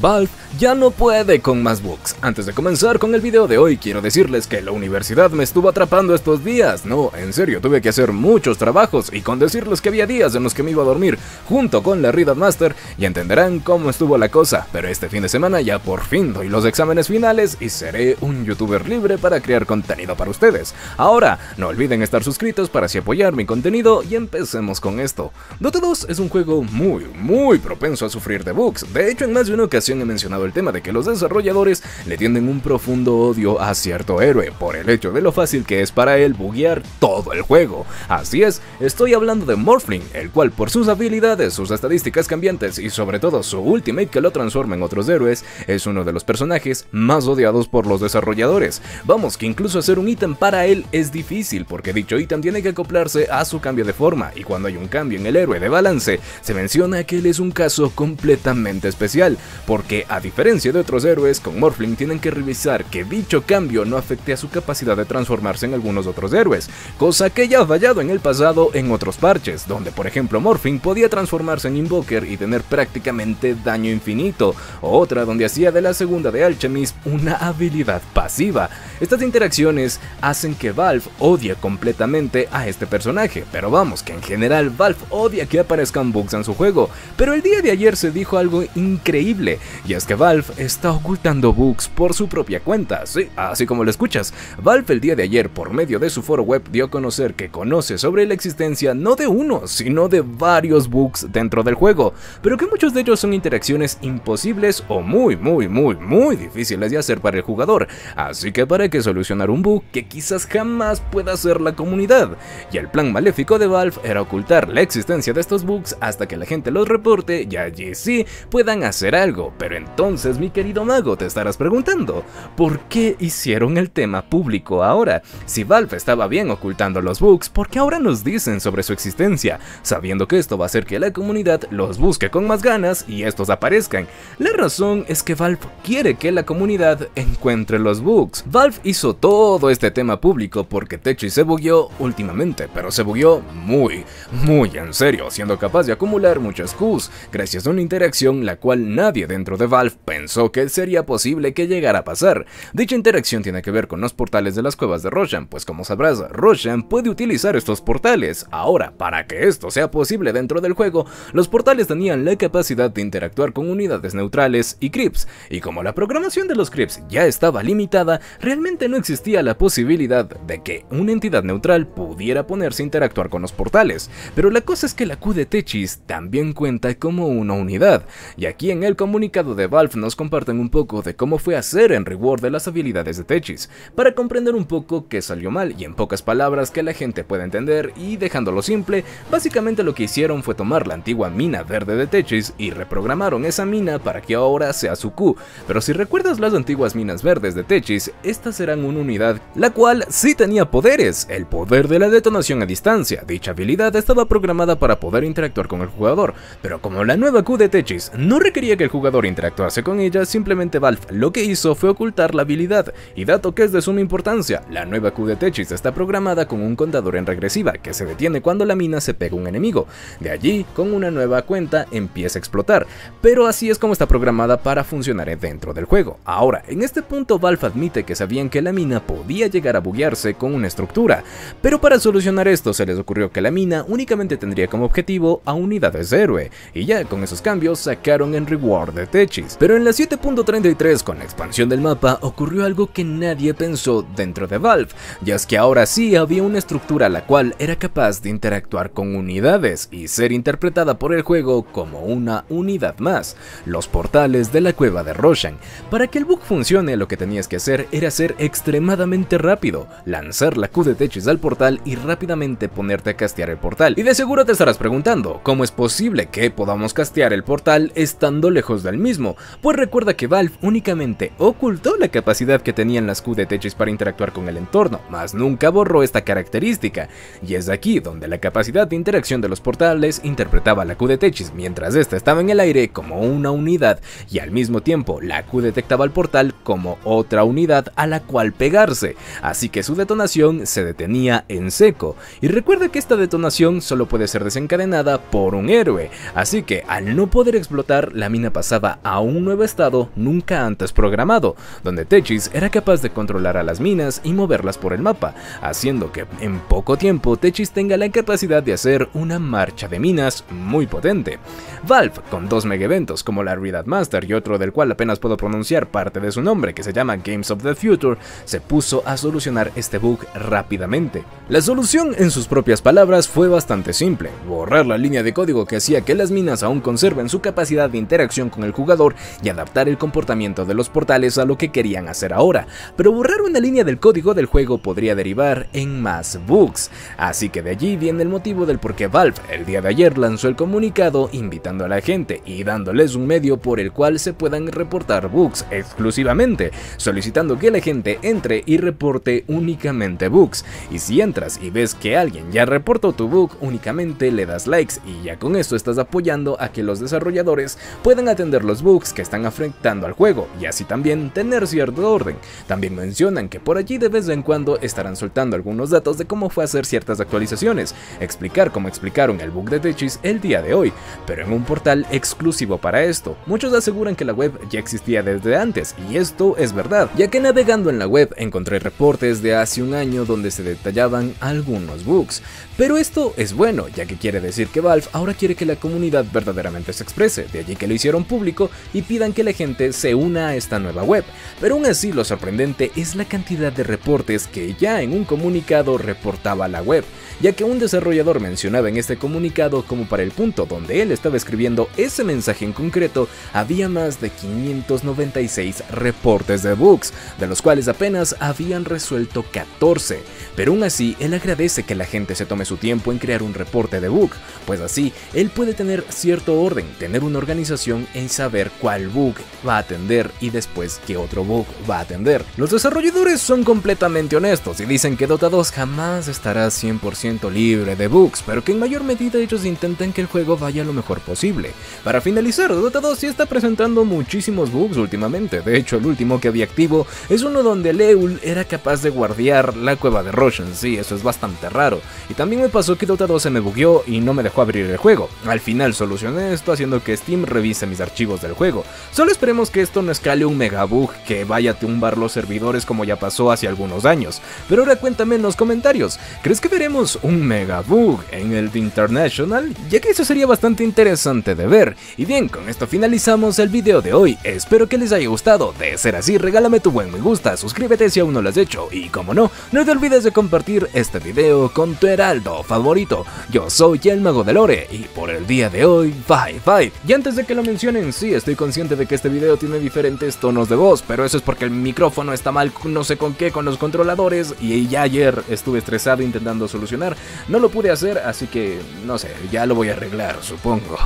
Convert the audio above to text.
Valve ya no puede con más bugs. Antes de comenzar con el video de hoy, quiero decirles que la universidad me estuvo atrapando estos días. No, en serio, tuve que hacer muchos trabajos y con decirles que había días en los que me iba a dormir junto con la Read Master, ya entenderán cómo estuvo la cosa. Pero este fin de semana ya por fin doy los exámenes finales y seré un youtuber libre para crear contenido para ustedes. Ahora, no olviden estar suscritos para así apoyar mi contenido y empecemos con esto. Dota 2 es un juego muy, muy propenso a sufrir de bugs. De hecho, en más de una ocasión he mencionado el tema de que los desarrolladores le tienden un profundo odio a cierto héroe por el hecho de lo fácil que es para él buguear todo el juego. Así es, estoy hablando de Morphling, el cual por sus habilidades, sus estadísticas cambiantes y sobre todo su ultimate que lo transforma en otros héroes, es uno de los personajes más odiados por los desarrolladores. Vamos, que incluso hacer un ítem para él es difícil porque dicho ítem tiene que acoplarse a su cambio de forma y cuando hay un cambio en el héroe de balance, se menciona que él es un caso completamente especial, porque a diferencia de otros héroes, con Morphling tienen que revisar que dicho cambio no afecte a su capacidad de transformarse en algunos otros héroes, cosa que ya ha fallado en el pasado en otros parches, donde por ejemplo Morphling podía transformarse en Invoker y tener prácticamente daño infinito, o otra donde hacía de la segunda de Alchemist una habilidad pasiva. Estas interacciones hacen que Valve odie completamente a este personaje, pero vamos, que en general Valve odia que aparezcan bugs en su juego, pero el día de ayer se dijo algo increíble, y es que Valve está ocultando bugs por su propia cuenta, sí, así como lo escuchas. Valve el día de ayer por medio de su foro web dio a conocer que conoce sobre la existencia no de uno, sino de varios bugs dentro del juego, pero que muchos de ellos son interacciones imposibles o muy muy muy muy difíciles de hacer para el jugador, así que para que solucionar un bug que quizás jamás pueda hacer la comunidad, y el plan maléfico de Valve era ocultar la existencia de estos bugs hasta que la gente los reporte y allí sí puedan hacer algo, pero entonces mi querido mago te estarás preguntando, ¿por qué hicieron el tema público ahora? Si Valve estaba bien ocultando los bugs, ¿por qué ahora nos dicen sobre su existencia? Sabiendo que esto va a hacer que la comunidad los busque con más ganas y estos aparezcan. La razón es que Valve quiere que la comunidad encuentre los bugs. Valve hizo todo este tema público porque Techi se bugueó últimamente, pero se bugueó muy, muy en serio, siendo capaz de acumular muchas Qs, gracias a una interacción la cual nadie dentro de Valve pensó que sería posible que llegara a pasar. Dicha interacción tiene que ver con los portales de las cuevas de Roshan, pues como sabrás, Roshan puede utilizar estos portales. Ahora, para que esto sea posible dentro del juego, los portales tenían la capacidad de interactuar con unidades neutrales y creeps, y como la programación de los creeps ya estaba limitada, realmente no existía la posibilidad de que una entidad neutral pudiera ponerse a interactuar con los portales. Pero la cosa es que la Q de Techis también cuenta como una unidad, y aquí en el comunicado de Valve nos comparten un poco de cómo fue hacer en reward de las habilidades de Techis, para comprender un poco qué salió mal y en pocas palabras que la gente pueda entender y dejándolo simple, básicamente lo que hicieron fue tomar la antigua mina verde de Techis y reprogramaron esa mina para que ahora sea su Q, pero si recuerdas las antiguas minas verdes de Techis, estas eran una unidad la cual sí tenía poderes, el poder de la detonación a distancia, dicha habilidad estaba programada para poder interactuar con el jugador, pero como la nueva Q de Techis no requería que el jugador interactuase con ella, simplemente Valve lo que hizo fue ocultar la habilidad, y dato que es de suma importancia, la nueva Q de Techis está programada con un contador en regresiva que se detiene cuando la mina se pega un enemigo, de allí con una nueva cuenta empieza a explotar, pero así es como está programada para funcionar dentro del juego. Ahora, en este punto Valve admite que sabían que la mina podía llegar a buguearse con una estructura, pero para solucionar esto se les ocurrió que la mina únicamente tendría como objetivo a unidades de héroe, y ya con esos cambios sacaron en reward de Techis. Pero en la 7.33 con la expansión del mapa ocurrió algo que nadie pensó dentro de Valve, ya es que ahora sí había una estructura la cual era capaz de interactuar con unidades y ser interpretada por el juego como una unidad más, los portales de la cueva de Roshan. Para que el bug funcione lo que tenías que hacer era ser extremadamente rápido, lanzar la Q de Techis al portal y rápidamente ponerte a castear el portal. Y de seguro te estarás preguntando, ¿cómo es posible que podamos castear el portal estando lejos del mismo? Pues recuerda que Valve únicamente ocultó la capacidad que tenían las Q de Techis para interactuar con el entorno, mas nunca borró esta característica, y es aquí donde la capacidad de interacción de los portales interpretaba la Q de Techis mientras esta estaba en el aire como una unidad y al mismo tiempo la Q detectaba el portal como otra unidad a la cual pegarse, así que su detonación se detenía en seco. Y recuerda que esta detonación solo puede ser desencadenada por un héroe, así que al no poder explotar la mina pasaba a un nuevo estado nunca antes programado, donde Techis era capaz de controlar a las minas y moverlas por el mapa, haciendo que en poco tiempo Techis tenga la capacidad de hacer una marcha de minas muy potente. Valve, con dos mega eventos como la Realidad Master y otro del cual apenas puedo pronunciar parte de su nombre que se llama Games of the Future, se puso a solucionar este bug rápidamente. La solución en sus propias palabras fue bastante simple, borrar la línea de código que hacía que las minas aún conserven su capacidad de interacción con el jugador y adaptar el comportamiento de los portales a lo que querían hacer ahora, pero borrar una línea del código del juego podría derivar en más bugs, así que de allí viene el motivo del por qué Valve el día de ayer lanzó el comunicado invitando a la gente y dándoles un medio por el cual se puedan reportar bugs exclusivamente, solicitando que la gente entre y reporte únicamente bugs, y si entras y ves que alguien ya reportó tu bug, únicamente le das likes y ya con esto estás apoyando a que los desarrolladores puedan atender los bugs que están afectando al juego y así también tener cierto orden. También mencionan que por allí de vez en cuando estarán soltando algunos datos de cómo fue hacer ciertas actualizaciones, explicar cómo explicaron el bug de Techis el día de hoy, pero en un portal exclusivo para esto. Muchos aseguran que la web ya existía desde antes y esto es verdad, ya que navegando en la web encontré reportes de hace un año donde se detallaban algunos bugs, pero esto es bueno, ya que quiere decir que Valve ahora quiere que la comunidad verdaderamente se exprese, de allí que lo hicieron público y pidan que la gente se una a esta nueva web. Pero aún así lo sorprendente es la cantidad de reportes que ya en un comunicado reportaba la web, ya que un desarrollador mencionaba en este comunicado como para el punto donde él estaba escribiendo ese mensaje en concreto, había más de 596 reportes de bugs, de los cuales apenas habían resuelto 14. Pero aún así, él agradece que la gente se tome su tiempo en crear un reporte de bug, pues así él puede tener cierto orden, tener una organización en saber cuál bug va a atender y después qué otro bug va a atender. Los desarrolladores son completamente honestos y dicen que Dota 2 jamás estará 100% libre de bugs, pero que en mayor medida ellos intentan que el juego vaya lo mejor posible. Para finalizar, Dota 2 sí está presentando muchísimos bugs últimamente, de hecho el último que había activo es uno donde Leul era capaz de guardiar la cueva de Roshan, sí, eso es bastante raro. Y también me pasó que Dota 2 se me bugueó y no me dejó abrir el juego. Al final solucioné esto haciendo que Steam revise mis archivos del juego. Solo esperemos que esto no escale un mega bug que vaya a tumbar los servidores como ya pasó hace algunos años. Pero ahora cuéntame en los comentarios, ¿crees que veremos un mega bug en el The International? Ya que eso sería bastante interesante de ver. Y bien, con esto finalizamos el video de hoy. Espero que les haya gustado. De ser así, regálame tu buen me gusta, suscríbete si aún no lo has hecho y como no, no te olvides de compartir este video con tu heraldo favorito. Yo soy el Mago de Lore y por el día de hoy, bye bye. Y antes de que lo mencionen, sí, estoy consciente de que este video tiene diferentes tonos de voz, pero eso es porque el micrófono está mal no sé con qué con los controladores y ya ayer estuve estresado intentando solucionar. No lo pude hacer, así que no sé, ya lo voy a arreglar, supongo.